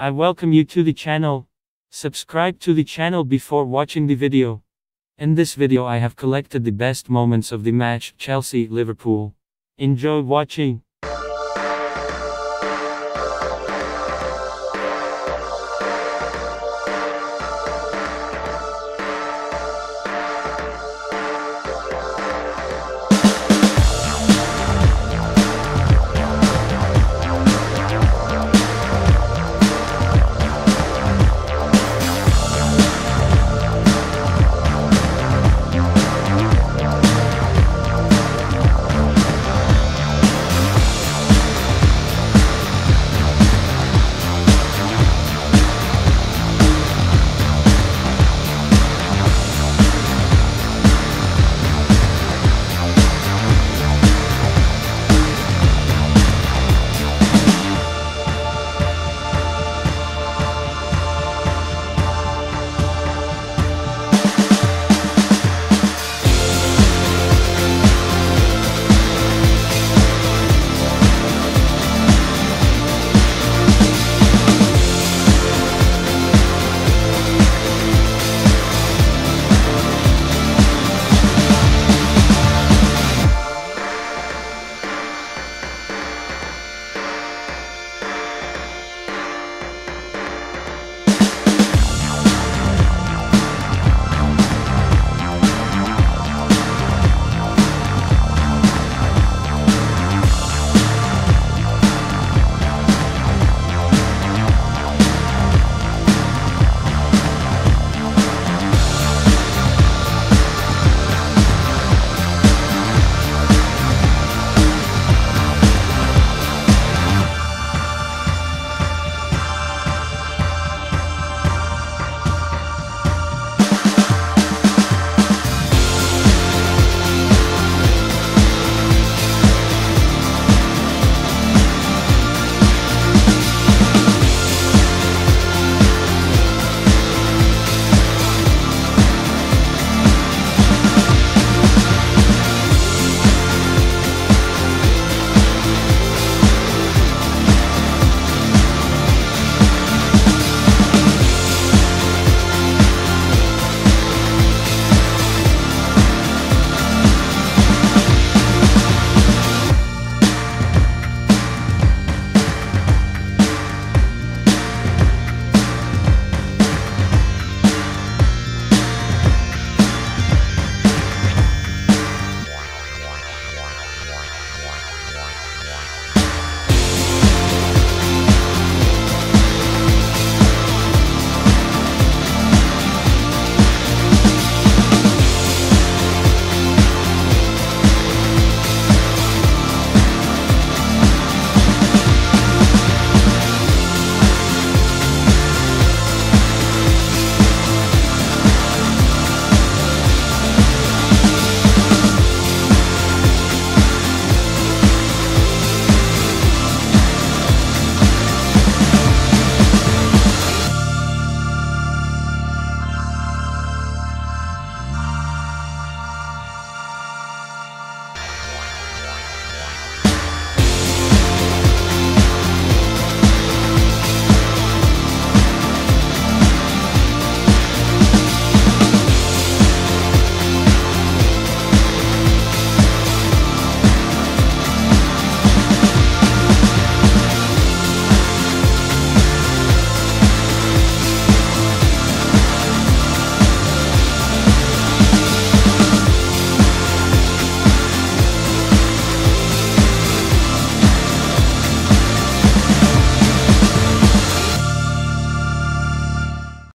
I welcome you to the channel. Subscribe to the channel before watching the video. In this video I have collected the best moments of the match Chelsea-Liverpool. Enjoy watching.